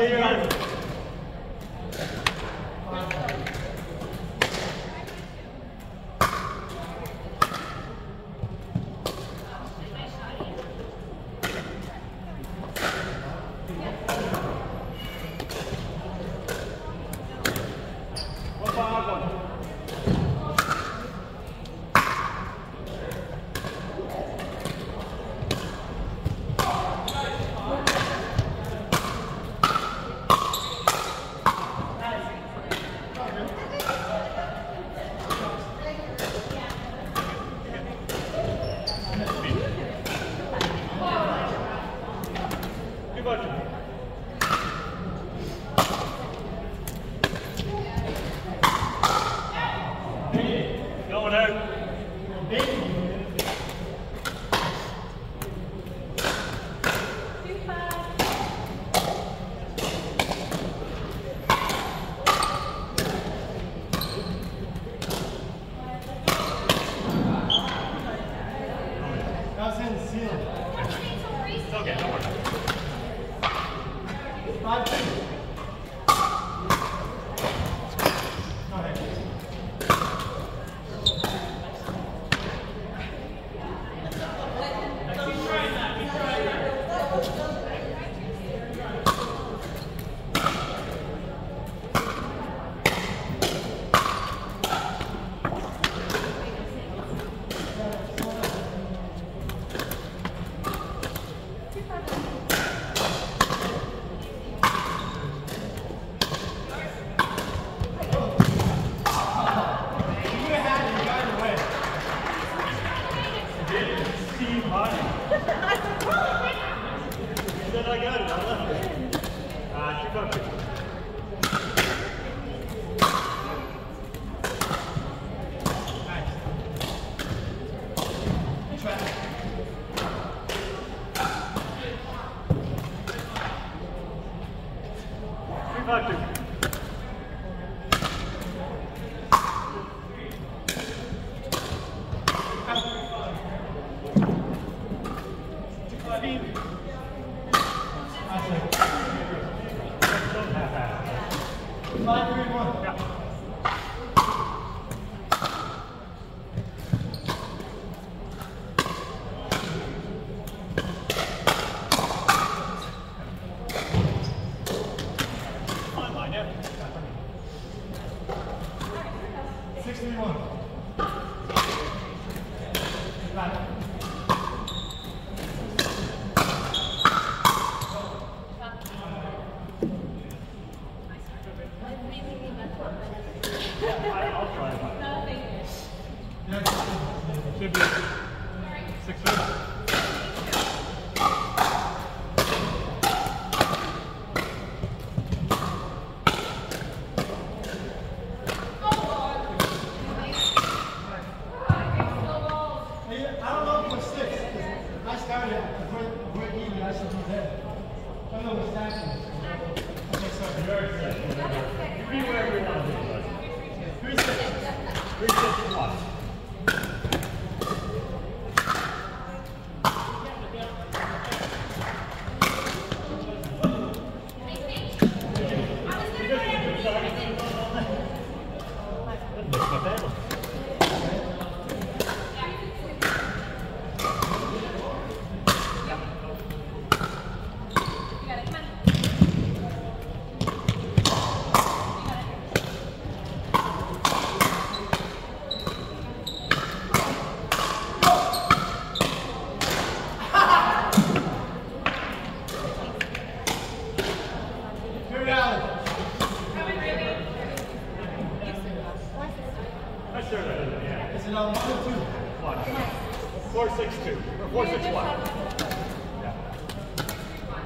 Thank you. Out. Ótimo. Tebrik ederim.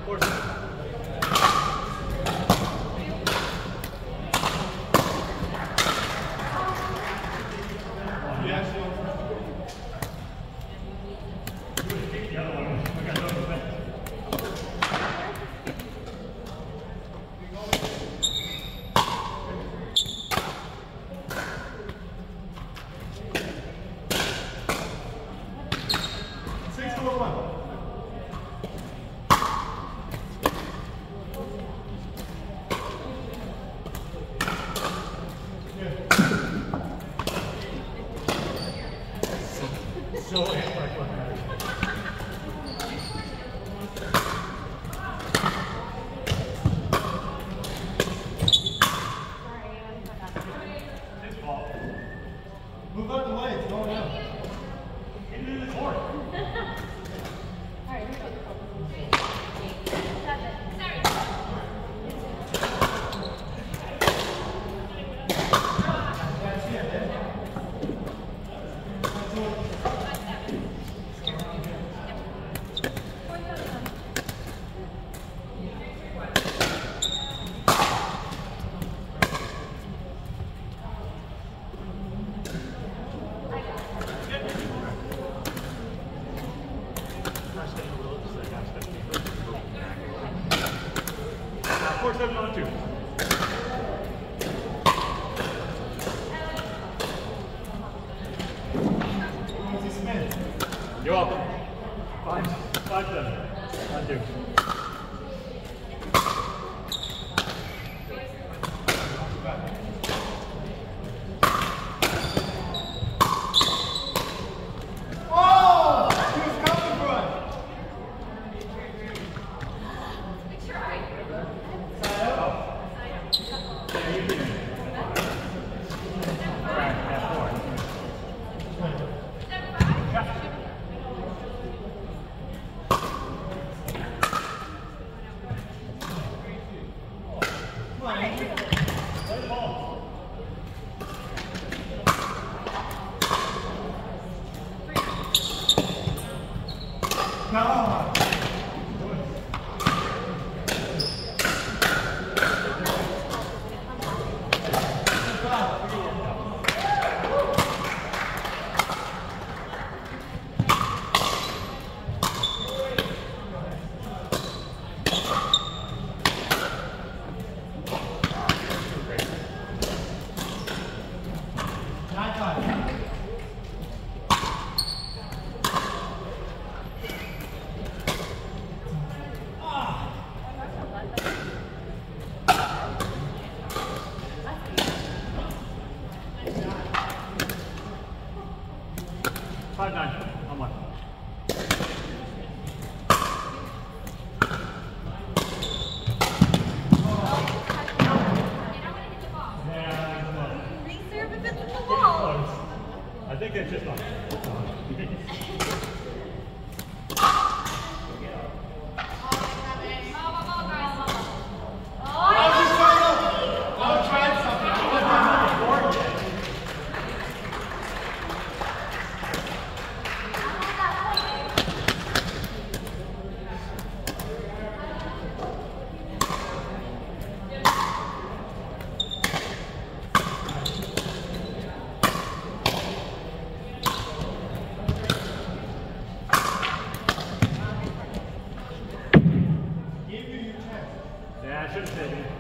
Four, six. Five, nine. I should Fashion City.